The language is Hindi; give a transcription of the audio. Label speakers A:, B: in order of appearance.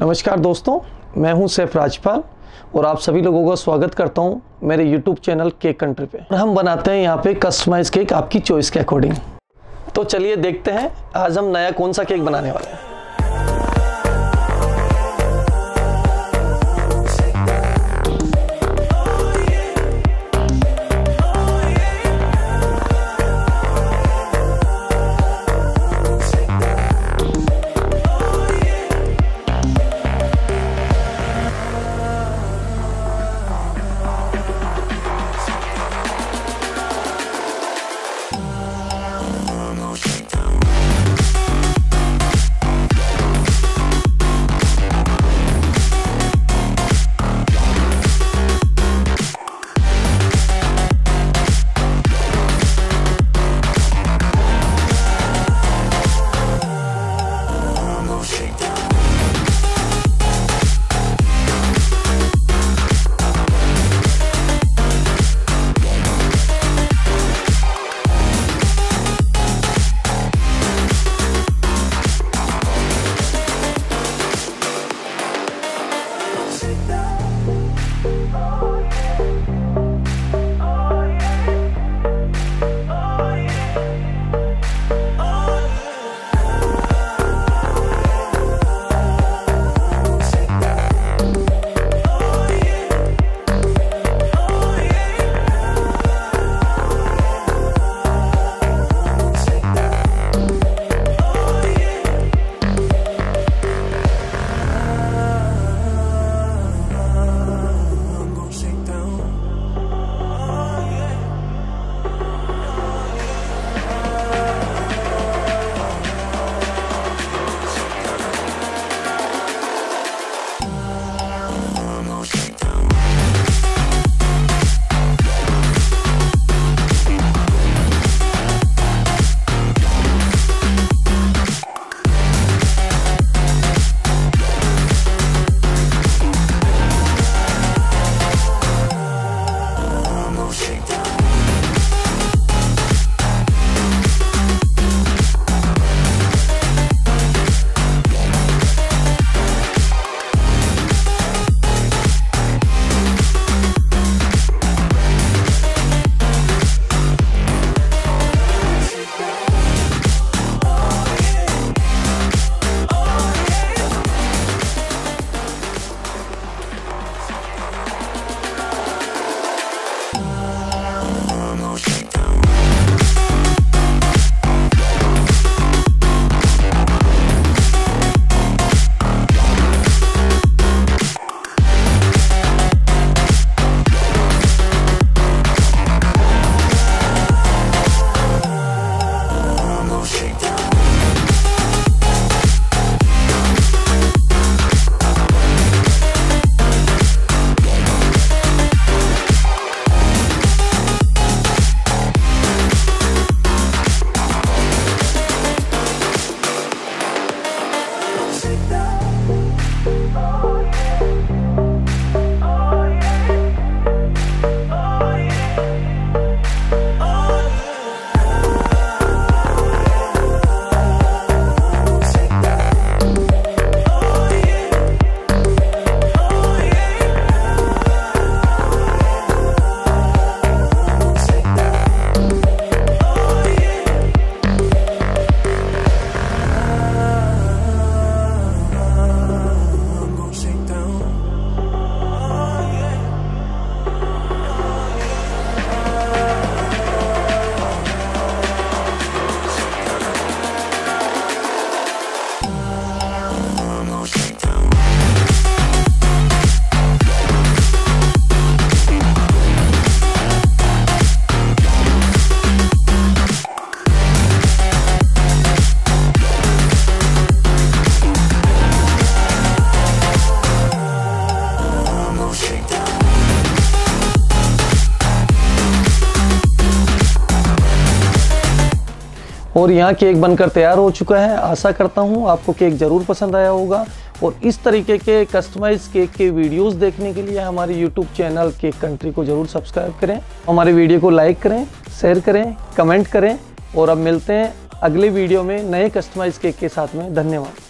A: नमस्कार दोस्तों, मैं हूँ सैफ राजपाल और आप सभी लोगों का स्वागत करता हूँ मेरे यूट्यूब चैनल केक कंट्री पे। और हम बनाते हैं यहाँ पे कस्टमाइज केक आपकी चॉइस के अकॉर्डिंग तो चलिए देखते हैं आज हम नया कौन सा केक बनाने वाले हैं। और यहाँ केक बनकर तैयार हो चुका है। आशा करता हूँ आपको केक ज़रूर पसंद आया होगा। और इस तरीके के कस्टमाइज केक के वीडियोस देखने के लिए हमारे यूट्यूब चैनल केक कंट्री को ज़रूर सब्सक्राइब करें। हमारे वीडियो को लाइक करें शेयर करें कमेंट करें। और अब मिलते हैं अगले वीडियो में नए कस्टमाइज केक के साथ में। धन्यवाद।